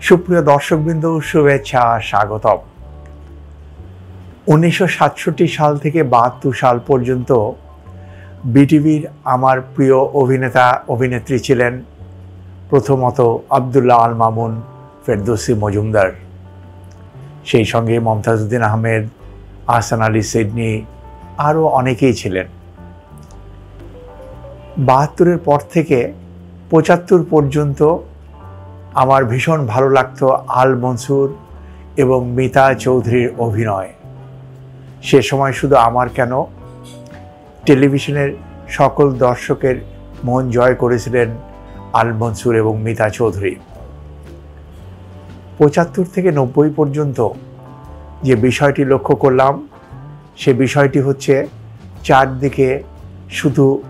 সুপ্রিয় দর্শকবৃন্দ, শুভেচ্ছা, স্বাগতম। উনিশশো সাতষট্টি সাল থেকে বাহাত্তর সাল পর্যন্ত বিটিভির আমার প্রিয় অভিনেতা, অভিনেত্রী ছিলেন প্রথমত আবদুল্লাহ আল মামুন ফেরদৌসি মজুমদার। সেই সঙ্গে মমতাজউদ্দিন আহমেদ, আহসান আলী সিডনি, আরও অনেকেই ছিলেন। বাহাত্তরের পর থেকে পঁচাত্তর পর্যন্ত আমার ভীষণ ভালো লাগতো আল মনসুর এবং মিতা চৌধুরীর অভিনয়। সে সময় শুধু আমার কেন? টেলিভিশনের সকল দর্শকের মন জয় করেছিলেন আল মনসুর এবং মিতা চৌধুরী। পঁচাত্তর থেকে নব্বই পর্যন্ত যে বিষয়টি লক্ষ্য করলাম, সে বিষয়টি হচ্ছে চারদিকে শুধু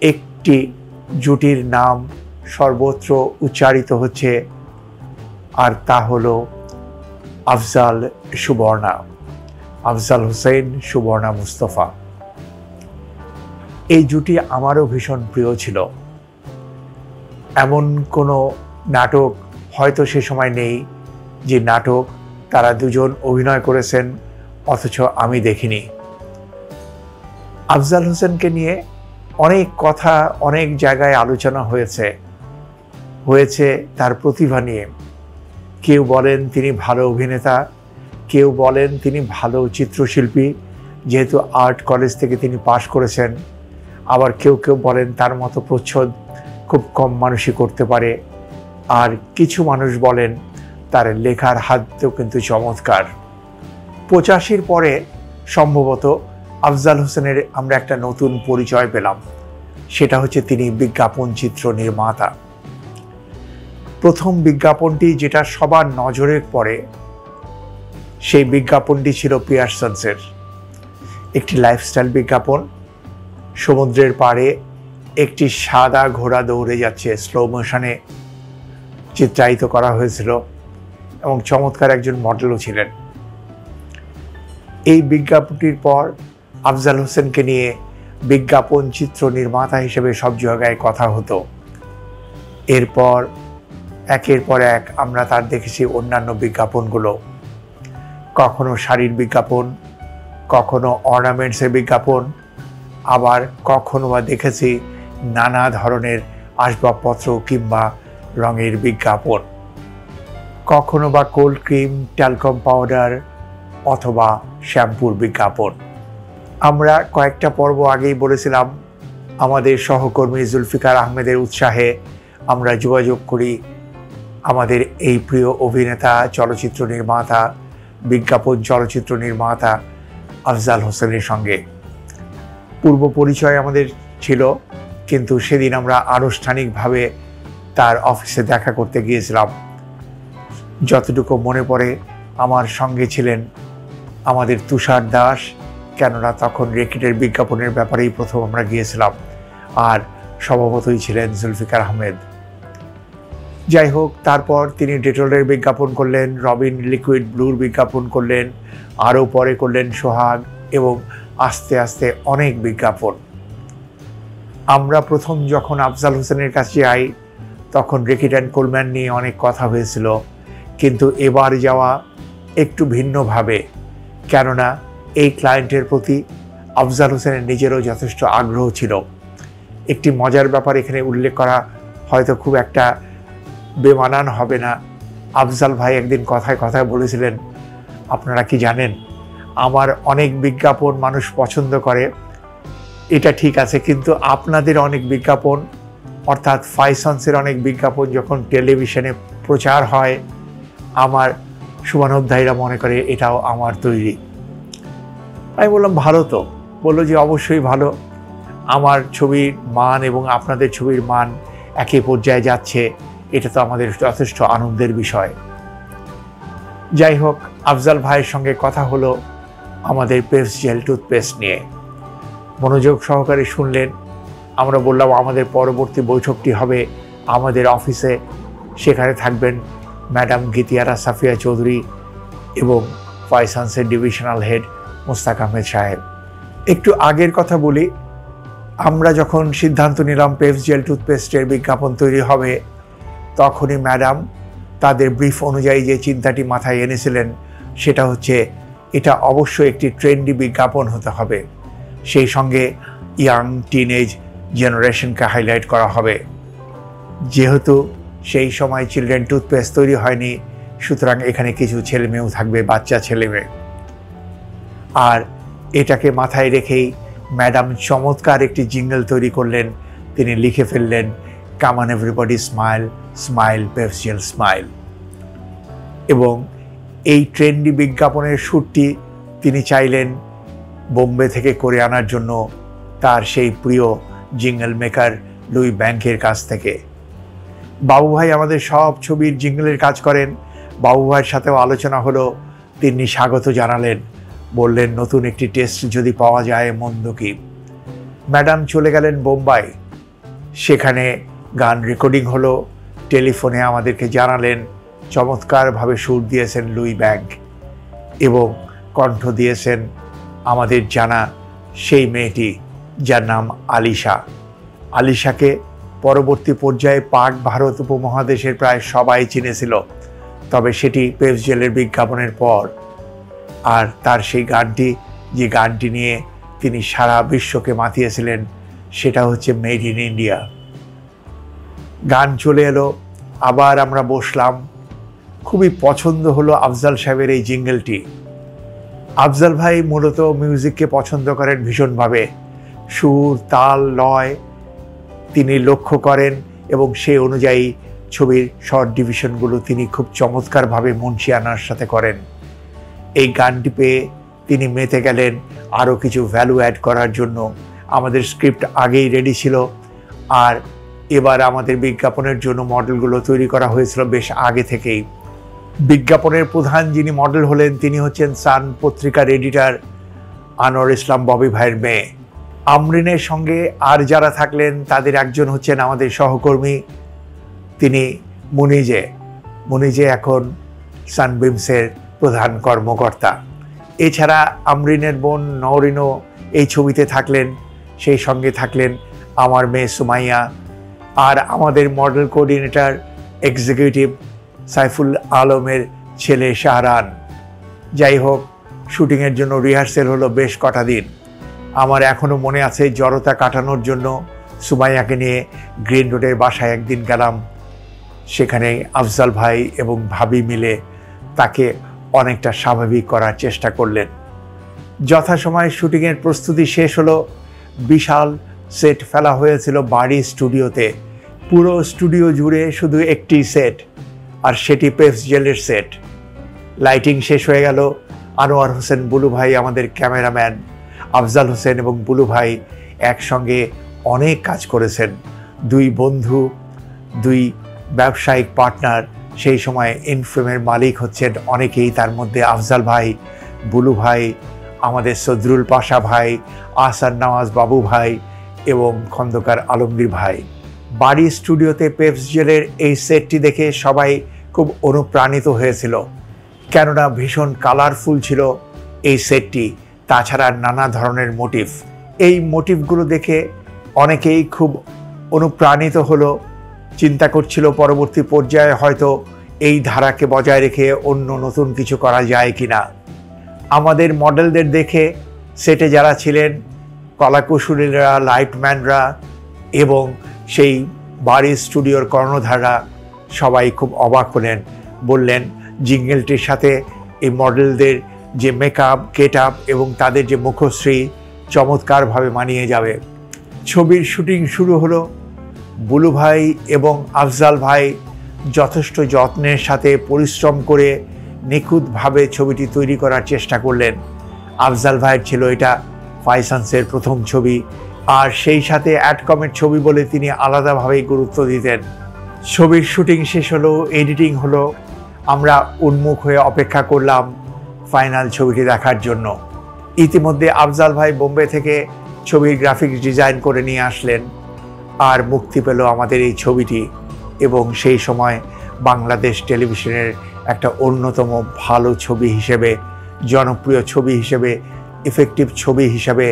একটি জুটির নাম সর্বত্র উচ্চারিত হচ্ছে, আর তা হল আফজাল সুবর্ণা, আফজাল হোসেন সুবর্ণা মুস্তফা। এই জুটি আমারও ভীষণ প্রিয় ছিল। এমন কোনো নাটক হয়তো সে সময় নেই যে নাটক তারা দুজন অভিনয় করেছেন, অথচ আমি দেখিনি। আফজাল হোসেনকে নিয়ে অনেক কথা, অনেক জায়গায় আলোচনা হয়েছে। হয়েছে তার প্রতিভা নিয়ে। কেউ বলেন তিনি ভালো অভিনেতা, কেউ বলেন তিনি ভালো চিত্রশিল্পী, যেহেতু আর্ট কলেজ থেকে তিনি পাশ করেছেন। আবার কেউ কেউ বলেন তার মতো প্রচ্ছদ খুব কম মানুষই করতে পারে। আর কিছু মানুষ বলেন তার লেখার হাতও কিন্তু চমৎকার। পঁচাশির পরে সম্ভবত আফজাল হোসেনের আমরা একটা নতুন পরিচয় পেলাম। সেটা হচ্ছে তিনি বিজ্ঞাপন চিত্র নির্মাতা। প্রথম বিজ্ঞাপনটি যেটা সবার নজরে পড়ে, সেই বিজ্ঞাপনটি ছিল পিয়ারসন্সের একটি লাইফস্টাইল বিজ্ঞাপন, সমুদ্রের পাড়ে একটি সাদা ঘোড়া দৌড়ে যাচ্ছে স্লো মোশনে চিত্রায়িত করা হয়েছিল এবং চমৎকার একজন মডেলও ছিলেন। এই বিজ্ঞাপনটির পর আফজাল হোসেনকে নিয়ে বিজ্ঞাপন চিত্র নির্মাতা হিসেবে সব জায়গায় কথা হতো। এরপর একের পর এক আমরা তার দেখেছি অন্যান্য বিজ্ঞাপনগুলো। কখনো শাড়ির বিজ্ঞাপন, কখনো অর্নামেন্টসের বিজ্ঞাপন, আবার কখনো বা দেখেছি নানা ধরনের আসবাবপত্র কিংবা রঙের বিজ্ঞাপন। কখনো বা কোল্ড ক্রিম, ট্যালকম পাউডার অথবা শ্যাম্পুর বিজ্ঞাপন। আমরা কয়েকটা পর্ব আগেই বলেছিলাম, আমাদের সহকর্মী জুলফিকার আহমেদের উৎসাহে আমরা যোগাযোগ করি আমাদের এই প্রিয় অভিনেতা, চলচ্চিত্র নির্মাতা, বিজ্ঞাপন চলচ্চিত্র নির্মাতা আফজাল হোসেনের সঙ্গে। পূর্ব পরিচয় আমাদের ছিল, কিন্তু সেদিন আমরা আনুষ্ঠানিকভাবে তার অফিসে দেখা করতে গিয়েছিলাম। যতটুকু মনে পড়ে, আমার সঙ্গে ছিলেন আমাদের তুষার দাস, কেননা তখন রেকিটের বিজ্ঞাপনের ব্যাপারেই প্রথম আমরা গিয়েছিলাম। আর স্বভাবতই ছিলেন জুলফিকার আহমেদ। যাই হোক, তারপর তিনি ডেটলের বিজ্ঞাপন করলেন, রবিন লিকুইড ব্লুর বিজ্ঞাপন করলেন, আরও পরে করলেন সোহাগ, এবং আস্তে আস্তে অনেক বিজ্ঞাপন। আমরা প্রথম যখন আফজাল হোসেনের কাছে যাই, তখন রেকিট অ্যান্ড কোলম্যান নিয়ে অনেক কথা হয়েছিল, কিন্তু এবার যাওয়া একটু ভিন্নভাবে, কেননা এই ক্লায়েন্টের প্রতি আফজাল হোসেনের নিজেরও যথেষ্ট আগ্রহ ছিল। একটি মজার ব্যাপার এখানে উল্লেখ করা হয়তো খুব একটা বেমানান হবে না। আফজাল ভাই একদিন কথায় কথায় বলেছিলেন, আপনারা কি জানেন, আমার অনেক বিজ্ঞাপন মানুষ পছন্দ করে। এটা ঠিক আছে, কিন্তু আপনাদের অনেক বিজ্ঞাপন, অর্থাৎ ফাইসন্সের অনেক বিজ্ঞাপন যখন টেলিভিশনে প্রচার হয়, আমার শুভানুধ্যায়ীরা মনে করে এটাও আমার তৈরি। আমি বললাম, ভালো তো। বলল যে, অবশ্যই ভালো। আমার ছবির মান এবং আপনাদের ছবির মান একই পর্যায়ে যাচ্ছে। এটা তো আমাদের যথেষ্ট আনন্দের বিষয়। যাই হোক আফজাল ভাইয়ের সঙ্গে কথা হলো আমাদের পেপস জেল টুথপেস্ট নিয়ে। মনোযোগ সহকারে শুনলেন। আমরা বললাম, আমাদের পরবর্তী বৈঠকটি হবে আমাদের অফিসে সেখানে থাকবেন ম্যাডাম গীতিয়ারা সাফিয়া চৌধুরী এবং ফয়সান্সের ডিভিশনাল হেড মুস্তাক আহমেদ সাহেব। একটু আগের কথা বলি, আমরা যখন সিদ্ধান্ত নিলাম পেপস জেল টুথপেস্টের বিজ্ঞাপন তৈরি হবে তখনই ম্যাডাম তাদের ব্রিফ অনুযায়ী যে চিন্তাটি মাথায় এনেছিলেন, সেটা হচ্ছে এটা অবশ্যই একটি ট্রেন্ডি বিজ্ঞাপন হতে হবে। সেই সঙ্গে ইয়াং টিনেজ জেনারেশনকে হাইলাইট করা হবে। যেহেতু সেই সময় চিলড্রেন টুথপেস্ট তৈরি হয়নি, সুতরাং এখানে কিছু ছেলে মেয়েও থাকবে, বাচ্চা ছেলে মেয়ে আর এটাকে মাথায় রেখেই ম্যাডাম চমৎকার একটি জিঙ্গল তৈরি করলেন। তিনি লিখে ফেললেন come on everybody smile smile পেপসিয়াল smile এবং এই ট্রেন্ডি বিজ্ঞাপনের শ্যুটটি তিনি চাইলেন বোম্বে থেকে করে আনার জন্য তার সেই প্রিয় জিঙ্গল মেকার লুই ব্যাংকের কাছ থেকে। বাবু ভাই আমাদের সব ছবির জিঙ্গলের কাজ করেন। বাবু ভাইয়ের সাথেও আলোচনা হলো। তিনি স্বাগত জানালেন। বললেন, নতুন একটি টেস্ট যদি পাওয়া যায়, মন্দ কি? ম্যাডাম চলে গেলেন বোম্বাই। সেখানে গান রেকর্ডিং হলো। টেলিফোনে আমাদেরকে জানালেন, চমৎকারভাবে সুর দিয়েছেন লুই ব্যাংক এবং কণ্ঠ দিয়েছেন আমাদের জানা সেই মেয়েটি যার নাম আলিশা। আলিশাকে পরবর্তী পর্যায়ে পাক ভারত উপমহাদেশের প্রায় সবাই চিনেছিল, তবে সেটি পেপস জেলের বিজ্ঞাপনের পর। আর তার সেই গানটি, যে গানটি নিয়ে তিনি সারা বিশ্বকে মাতিয়েছিলেন, সেটা হচ্ছে মেড ইন ইন্ডিয়া। গান চলে এলো, আবার আমরা বসলাম। খুবই পছন্দ হলো আফজাল সাহেবের এই জিঙ্গেলটি। আফজাল ভাই মূলত মিউজিককে পছন্দ করেন ভীষণভাবে। সুর, তাল, লয় তিনি লক্ষ্য করেন এবং সেই অনুযায়ী ছবির শর্ট ডিভিশনগুলো তিনি খুব চমৎকারভাবে মুন্সিয়ানার সাথে করেন। এই গানটি পেয়ে তিনি মেতে গেলেন আরও কিছু ভ্যালু অ্যাড করার জন্য। আমাদের স্ক্রিপ্ট আগেই রেডি ছিল। আর এবার আমাদের বিজ্ঞাপনের জন্য মডেলগুলো তৈরি করা হয়েছিল বেশ আগে থেকেই। বিজ্ঞাপনের প্রধান যিনি মডেল হলেন, তিনি হচ্ছেন সান পত্রিকার এডিটার আনোয়ার ইসলাম ববি ভাইয়ের মেয়ে। আমরিনের সঙ্গে আর যারা থাকলেন, তাদের একজন হচ্ছেন আমাদের সহকর্মী, তিনি মুনিজে। মুনিজে এখন সানবিমসের প্রধান কর্মকর্তা। এছাড়া আমরিনের বোন নওরিনও এই ছবিতে থাকলেন, সেই সঙ্গে থাকলেন আমার মেয়ে সুমাইয়া আর আমাদের মডেল কোঅর্ডিনেটর এক্সিকিউটিভ সাইফুল আলমের ছেলে শাহরান। যাই হোক শুটিংয়ের জন্য রিহার্সেল হলো বেশ কটা দিন। আমার এখনও মনে আছে জড়তা কাটানোর জন্য সুমাইয়াকে নিয়ে গ্রিন রোডের বাসায় একদিন গেলাম। সেখানে আফজাল ভাই এবং ভাবি মিলে তাকে অনেকটা স্বাভাবিক করার চেষ্টা করলেন। যথাসময়ে শুটিংয়ের প্রস্তুতি শেষ হলো। বিশাল সেট ফেলা হয়েছিল বাড়ি স্টুডিওতে। পুরো স্টুডিও জুড়ে শুধু একটি সেট, আর সেটি পেপস জেলের সেট। লাইটিং শেষ হয়ে গেল। আনোয়ার হোসেন বুলু ভাই আমাদের ক্যামেরাম্যান, আফজাল হোসেন এবং বুলু ভাই একসঙ্গে অনেক কাজ করেছেন। দুই বন্ধু, দুই ব্যবসায়িক পার্টনার, সেই সময় ইনফ্রেমের মালিক হচ্ছেন অনেকেই, তার মধ্যে আফজাল ভাই বুলু ভাই আমাদের সদরুল পাশা ভাই আসার নওয়াজ বাবু ভাই এবং খন্দকার আলমগীর ভাই। বাড়ি স্টুডিওতে পেপস জেলের এই সেটটি দেখে সবাই খুব অনুপ্রাণিত হয়েছিল। কেননা ভীষণ কালারফুল ছিল এই সেটটি, তাছাড়া নানা ধরনের মোটিভ এই মোটিভগুলো দেখে অনেকেই খুব অনুপ্রাণিত হলো, চিন্তা করছিল পরবর্তী পর্যায়ে হয়তো এই ধারাকে বজায় রেখে অন্য নতুন কিছু করা যায় কি না আমাদের মডেলদের দেখে সেটে যারা ছিলেন কলাকুশলীরা, লাইটম্যানরা এবং সেই বাড়ির স্টুডিওর কর্ণধারা সবাই খুব অবাক হলেন, বললেন, জিঙ্গেলটির সাথে এই মডেলদের যে মেকআপ গেট এবং তাদের যে মুখশ্রী চমৎকারভাবে মানিয়ে যাবে। ছবির শুটিং শুরু হলো। বুলু ভাই এবং আফজাল ভাই যথেষ্ট যত্নের সাথে পরিশ্রম করে নিখুঁতভাবে ছবিটি তৈরি করার চেষ্টা করলেন। আফজাল ভাইয়ের ছিল এটা ফাইসান্সের প্রথম ছবি। আর সেই সাথে অ্যাডকমের ছবি বলে তিনি আলাদাভাবেই গুরুত্ব দিতেন। ছবির শুটিং শেষ হলো, এডিটিং হলো। আমরা উন্মুখ হয়ে অপেক্ষা করলাম ফাইনাল ছবিটি দেখার জন্য। ইতিমধ্যে আফজাল ভাই বোম্বে থেকে ছবির গ্রাফিক্স ডিজাইন করে নিয়ে আসলেন। আর মুক্তি পেল আমাদের এই ছবিটি এবং সেই সময় বাংলাদেশ টেলিভিশনের একটা অন্যতম ভালো ছবি হিসেবে, জনপ্রিয় ছবি হিসেবে ইফেক্টিভ ছবি হিসেবে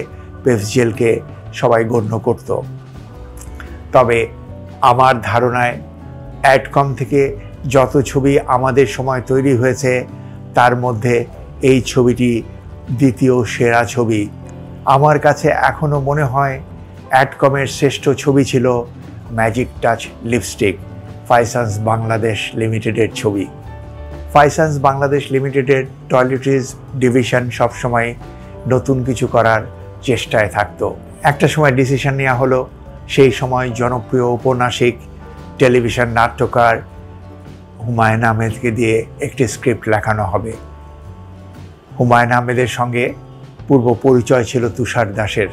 পেফজেলকে সবাই গণ্য করত। তবে আমার ধারণায় অ্যাডকম থেকে যত ছবি আমাদের সময় তৈরি হয়েছে, তার মধ্যে এই ছবিটি দ্বিতীয় সেরা ছবি। আমার কাছে এখনও মনে হয় অ্যাডকমের শ্রেষ্ঠ ছবি ছিল ম্যাজিক টাচ লিপস্টিক ফাইসান্স বাংলাদেশ লিমিটেডের ছবি। ফাইসান্স বাংলাদেশ লিমিটেডের টয়লেট্রিজ ডিভিশন সবসময় নতুন কিছু করার চেষ্টায় থাকতো। একটা সময় ডিসিশন নেওয়া হলো, সেই সময় জনপ্রিয় ঔপন্যাসিক টেলিভিশন নাট্যকার হুমায়ুন আহমেদকে দিয়ে একটি স্ক্রিপ্ট লেখানো হবে। হুমায়ুন আহমেদের সঙ্গে পূর্ব পরিচয় ছিল তুষার দাসের,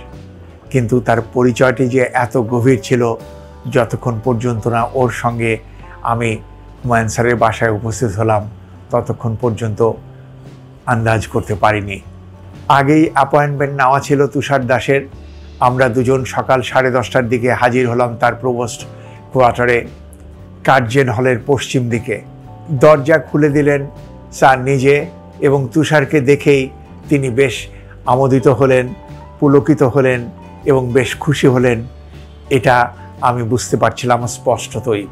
কিন্তু তার পরিচয়টি যে এত গভীর ছিল যতক্ষণ পর্যন্ত না ওর সঙ্গে আমি হুমায়ুন স্যারের বাসায় উপস্থিত হলাম, ততক্ষণ পর্যন্ত আন্দাজ করতে পারিনি। আগেই অ্যাপয়েন্টমেন্ট নেওয়া ছিল তুষার দাসের। আমরা দুজন সকাল সাড়ে দশটার দিকে হাজির হলাম তার প্রবোস্ট কোয়ার্টারে, কার্জেন হলের পশ্চিম দিকে। দরজা খুলে দিলেন স্যার নিজে এবং তুষারকে দেখেই তিনি বেশ আমোদিত হলেন, পুলকিত হলেন এবং বেশ খুশি হলেন। এটা আমি বুঝতে পারছিলাম স্পষ্টতই।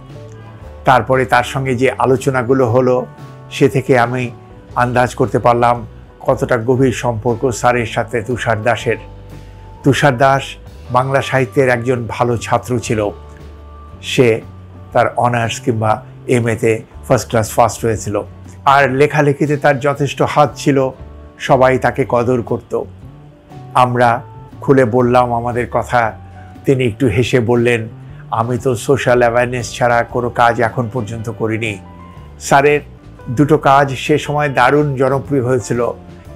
তারপরে তার সঙ্গে যে আলোচনাগুলো হলো, সে থেকে আমি আন্দাজ করতে পারলাম কতটা গভীর সম্পর্ক স্যারের সাথে তুষার দাসের? তুষার দাস বাংলা সাহিত্যের একজন ভালো ছাত্র ছিল। সে তার অনার্স কিংবা এম এতে ফার্স্ট ক্লাস ফার্স্ট হয়েছিল। আর লেখালেখিতে তার যথেষ্ট হাত ছিল, সবাই তাকে কদর করত। আমরা খুলে বললাম আমাদের কথা, তিনি একটু হেসে বললেন, আমি তো সোশ্যাল অ্যাওয়ারনেস ছাড়া কোনো কাজ এখন পর্যন্ত করিনি। স্যারের দুটো কাজ সে সময় দারুণ জনপ্রিয় হয়েছিল।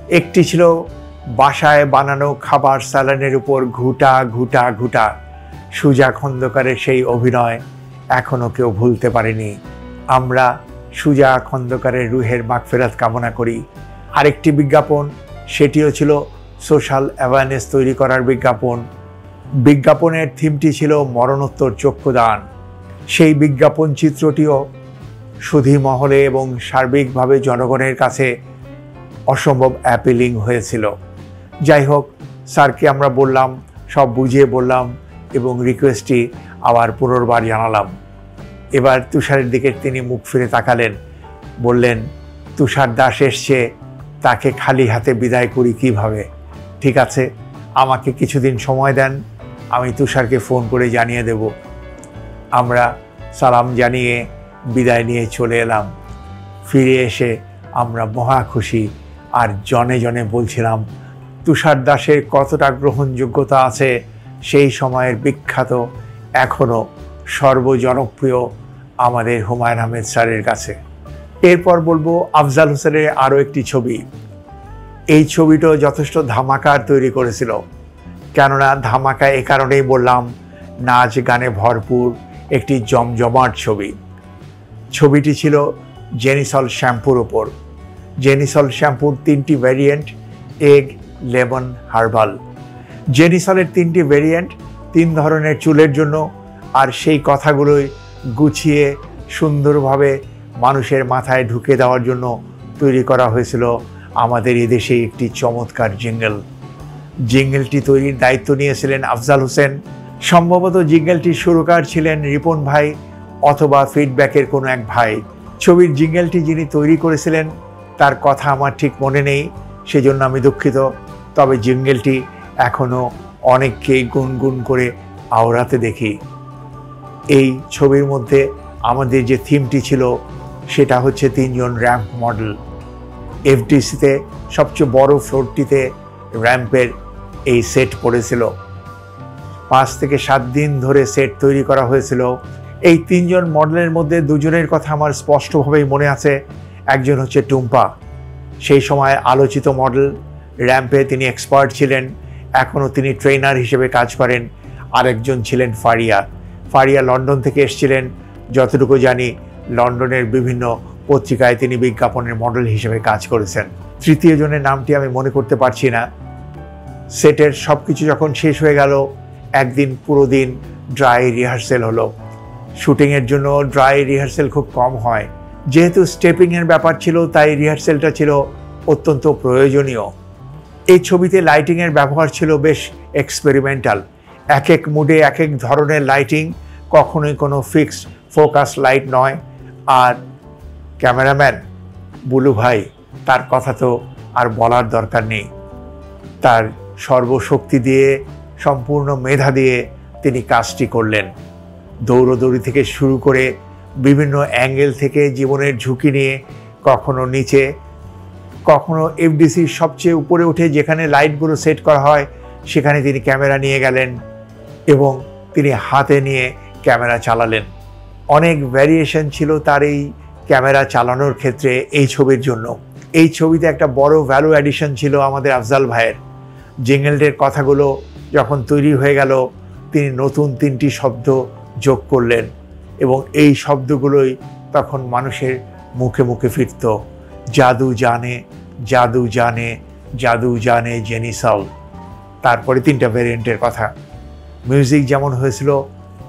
একটি ছিল বাসায় বানানো খাবার স্যালানের উপর ঘুটা ঘুটা ঘুটা। সুজা খন্দকারের সেই অভিনয় এখনও কেউ ভুলতে পারেনি। আমরা সুজা খন্দকারের রুহের মাগফেরাত কামনা করি। আরেকটি বিজ্ঞাপন, সেটিও ছিল সোশ্যাল অ্যাওয়ারনেস তৈরি করার বিজ্ঞাপন। বিজ্ঞাপনের থিমটি ছিল মরণোত্তর চক্ষুদান। সেই বিজ্ঞাপন চিত্রটিও সুধী মহলে এবং সার্বিকভাবে জনগণের কাছে অসম্ভব অ্যাপিলিং হয়েছিল। যাই হোক, স্যারকে আমরা বললাম, সব বুঝিয়ে বললাম এবং রিকোয়েস্টটি আবার পুনর্বার জানালাম। এবার তুষারের দিকে তিনি মুখ ফিরে তাকালেন, বললেন, তুষার দাস এসছে, তাকে খালি হাতে বিদায় করি কীভাবে? ঠিক আছে, আমাকে কিছুদিন সময় দেন, আমি তুষারকে ফোন করে জানিয়ে দেব। আমরা সালাম জানিয়ে বিদায় নিয়ে চলে এলাম। ফিরে এসে আমরা মহা খুশি আর জনে জনে বলছিলাম, তুষার দাসের কতটা গ্রহণযোগ্যতা আছে সেই সময়ের বিখ্যাত এখনও সর্বজনপ্রিয় আমাদের হুমায়ুন আহমেদ স্যারের কাছে। এরপর বলব আফজাল হোসেনের আরও একটি ছবি। এই ছবিটাও যথেষ্ট ধামাকার তৈরি করেছিল। কেননা ধামাকা এ কারণেই বললাম, নাচ গানে ভরপুর একটি জমজমাট ছবি। ছবিটি ছিল জেনিসল শ্যাম্পুর ওপর জেনিসল শ্যাম্পুর তিনটি ভ্যারিয়েন্ট এগ লেমন হার্বাল জেনিসলের তিনটি ভ্যারিয়েন্ট তিন ধরনের চুলের জন্য, আর সেই কথাগুলোই গুছিয়ে সুন্দরভাবে মানুষের মাথায় ঢুকে দেওয়ার জন্য তৈরি করা হয়েছিল আমাদের এদেশে একটি চমৎকার জিঙ্গেল। জিঙ্গেলটি তৈরির দায়িত্ব নিয়েছিলেন আফজাল হোসেন। সম্ভবত জিঙ্গেলটির সুরকার ছিলেন রিপন ভাই অথবা ফিডব্যাকের কোনো এক ভাই। ছবির জিঙ্গেলটি যিনি তৈরি করেছিলেন তার কথা আমার ঠিক মনে নেই, সেজন্য আমি দুঃখিত। তবে জিঙ্গেলটি এখনও অনেককেই গুনগুন করে আওড়াতে দেখি। এই ছবির মধ্যে আমাদের যে থিমটি ছিল, সেটা হচ্ছে তিনজন র্যাম্প মডেল। এফডিসিতে সবচেয়ে বড় ফ্লোরটিতে র্যাম্পের এই সেট পড়েছিল। পাঁচ থেকে সাত দিন ধরে সেট তৈরি করা হয়েছিল। এই তিনজন মডেলের মধ্যে দুজনের কথা আমার স্পষ্টভাবেই মনে আছে। একজন হচ্ছে টুম্পা। সেই সময় আলোচিত মডেল, র্যাম্পে তিনি এক্সপার্ট ছিলেন, এখনও তিনি ট্রেনার হিসেবে কাজ করেন। আরেকজন ছিলেন ফারিয়া। ফারিয়া লন্ডন থেকে এসছিলেন। যতটুকু জানি, লন্ডনের বিভিন্ন পত্রিকায় তিনি বিজ্ঞাপনের মডেল হিসেবে কাজ করেছেন। তৃতীয় জনের নামটি আমি মনে করতে পারছি না। সেটের সব কিছু যখন শেষ হয়ে গেল, একদিন পুরো দিন ড্রাই রিহার্সেল হলো। শুটিংয়ের জন্য ড্রাই রিহার্সেল খুব কম হয়। যেহেতু স্টেপিংয়ের ব্যাপার ছিল, তাই রিহার্সেলটা ছিল অত্যন্ত প্রয়োজনীয়। এই ছবিতে লাইটিংয়ের ব্যবহার ছিল বেশ এক্সপেরিমেন্টাল এক এক মুডে এক এক ধরনের লাইটিং, কখনোই কোনো ফিক্সড ফোকাস লাইট নয়। আর ক্যামেরাম্যান, বুলু ভাই, তার কথা তো আর বলার দরকার নেই। তার সর্বশক্তি দিয়ে, সম্পূর্ণ মেধা দিয়ে তিনি কাজটি করলেন। দৌড়দৌড়ি থেকে শুরু করে বিভিন্ন অ্যাঙ্গেল থেকে জীবনের ঝুঁকি নিয়ে কখনো নিচে, কখনো এফডিসির সবচেয়ে উপরে উঠে যেখানে লাইটগুলো সেট করা হয়, সেখানে তিনি ক্যামেরা নিয়ে গেলেন এবং তিনি হাতে নিয়ে ক্যামেরা চালালেন। অনেক ভ্যারিয়েশন ছিল তার এই ক্যামেরা চালানোর ক্ষেত্রে এই ছবির জন্য। এই ছবিতে একটা বড় ভ্যালু অ্যাডিশন ছিল আমাদের আফজাল ভাইয়ের। জিঙ্গেলটের কথাগুলো যখন তৈরি হয়ে গেল, তিনি নতুন তিনটি শব্দ যোগ করলেন। এবং এই শব্দগুলোই তখন মানুষের মুখে মুখে ফিরত। জাদু জানে জাদু জানে জাদু জানে জেনিসল তারপরে তিনটা ভ্যারিয়েন্টের কথা। মিউজিক যেমন হয়েছিল,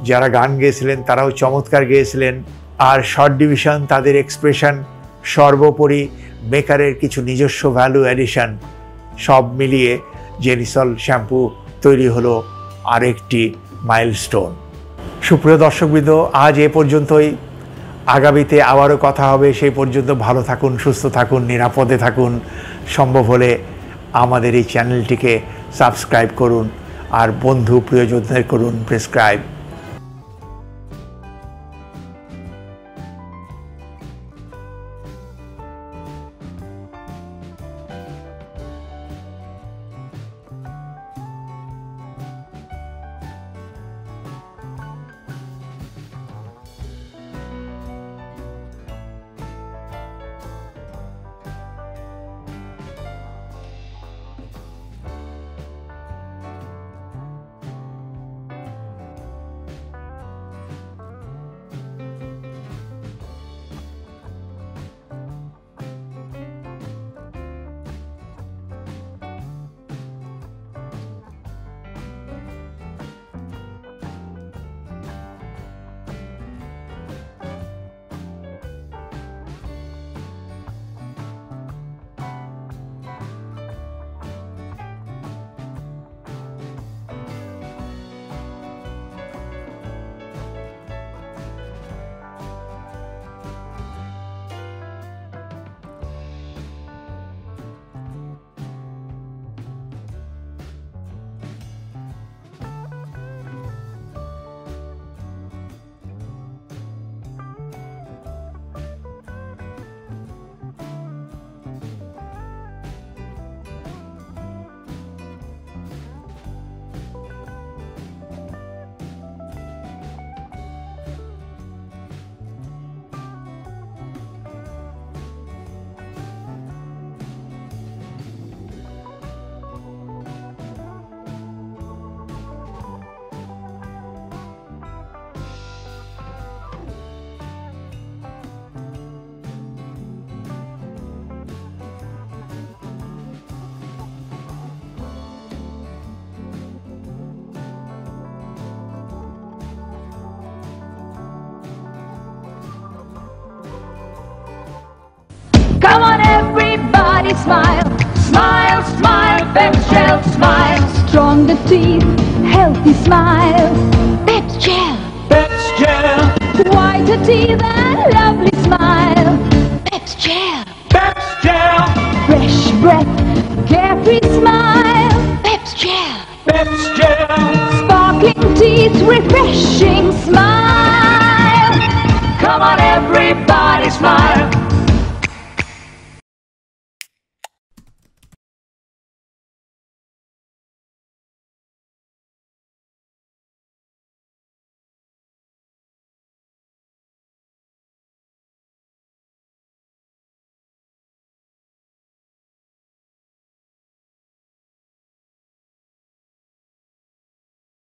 যারা গান গেয়েছিলেন তারাও চমৎকার গেয়েছিলেন। আর শর্ট ডিভিশন তাদের এক্সপ্রেশন সর্বোপরি মেকারের কিছু নিজস্ব ভ্যালু অ্যাডিশন সব মিলিয়ে জেনিসল শ্যাম্পু তৈরি হলো আরেকটি মাইলস্টোন সুপ্রিয় দর্শকবৃন্দ, আজ এ পর্যন্তই। আগামীতে আবারও কথা হবে। সেই পর্যন্ত ভালো থাকুন, সুস্থ থাকুন, নিরাপদে থাকুন। সম্ভব হলে আমাদের এই চ্যানেলটিকে সাবস্ক্রাইব করুন। আর বন্ধু, প্রিয়জনদের করুন, prescribe. Come on, everybody, smile, smile, smile, Peps Gel, smile. Stronger teeth, healthy smile. Peps Gel, Peps Gel, whiter teeth and lovely smile. Peps Gel, Peps Gel, fresh breath, carefree smile. Peps Gel, Peps Gel, sparkling teeth, refreshing smile. Come on, everybody, smile.